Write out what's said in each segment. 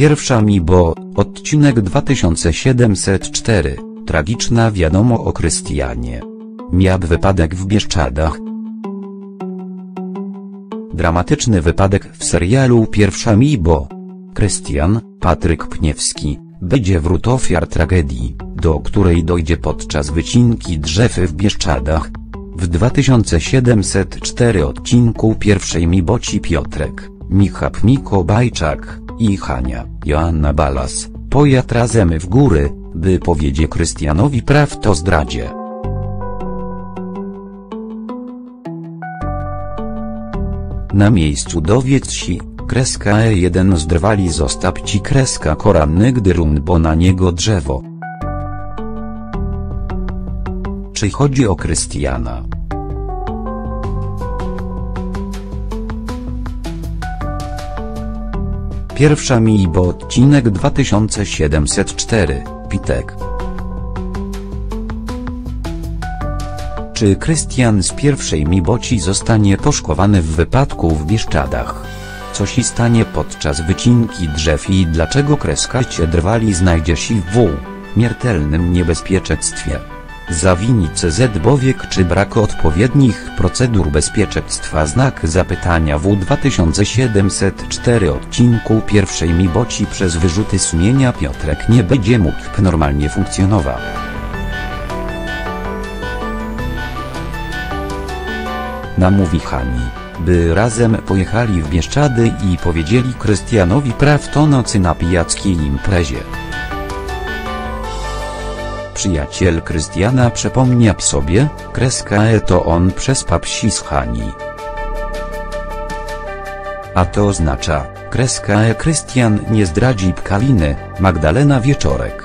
Pierwsza mi bo, odcinek 2704, tragiczna wiadomo o Krystianie. Miał wypadek w Bieszczadach. Dramatyczny wypadek w serialu Pierwsza mi bo. Krystian, Patryk Pniewski, będzie wrót ofiar tragedii, do której dojdzie podczas wycinki drzew w Bieszczadach. W 2704 odcinku pierwszej mi boci Piotrek, Michał Miko Bajczak i Hania, Joanna Balas, pojad razem w góry, by powiedzie Krystianowi praw to zdradzie. Na miejscu dowiedz si, kreska E1 zdrwali został ci kreska koranny gdy rum bo na niego drzewo. Czy chodzi o Krystiana? Pierwsza mi bo odcinek 2704, Pitek. Czy Krystian z pierwszej mi boci zostanie poszkowany w wypadku w Bieszczadach? Co się stanie podczas wycinki drzew i dlaczego kreska drwali znajdzie się w śmiertelnym niebezpieczeństwie? Zawini CZ czy brak odpowiednich procedur bezpieczeństwa znak zapytania w 2704 odcinku pierwszej mi boci przez wyrzuty sumienia Piotrek nie będzie mógł normalnie funkcjonować. Namówi Hani, by razem pojechali w Bieszczady i powiedzieli Krystianowi praw to nocy na pijackiej imprezie. Przyjaciel Krystiana przypomniał sobie, kreska E to on przespał psi z Hani. A to oznacza, kreska E Krystian nie zdradzi Kaliny, Magdalena Wieczorek.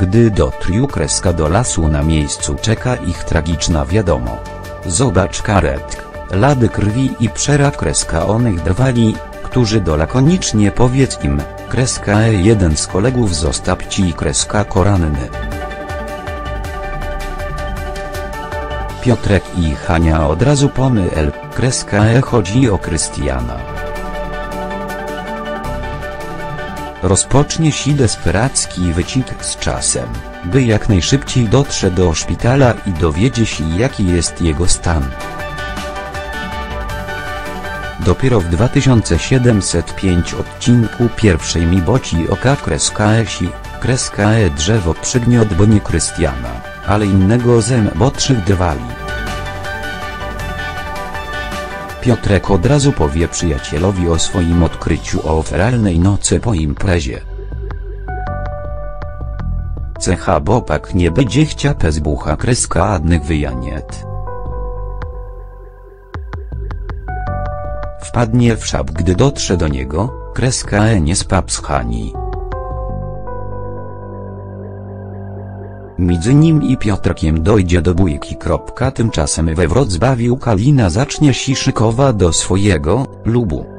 Gdy dotriu kreska do lasu na miejscu czeka ich tragiczna wiadomo. Zobacz karetk, lady krwi i przera kreska onych drwali, którzy do lakonicznie powiedz im, kreska E jeden z kolegów został ci kreska koranny. Piotrek i Hania od razu pomyl, kreska E chodzi o Krystiana. Rozpocznie się desperacki wycik z czasem, by jak najszybciej dotrze do szpitala i dowiedzie się jaki jest jego stan. Dopiero w 2705 odcinku pierwszej mi boci oka kreska esi, kreska e drzewo przygniot bo nie Krystiana, ale innego zem botrzych drwali. Piotrek od razu powie przyjacielowi o swoim odkryciu o oferalnej nocy po imprezie. Cecha bopak nie będzie chcia pezbucha kreska adnych wyjaniet. Wpadnie w szab gdy dotrze do niego, kreska e nie spapschani. Między nim i Piotrkiem dojdzie do bójki. Tymczasem we Wrocławiu Kalina zacznie się szykowa do swojego, lubu.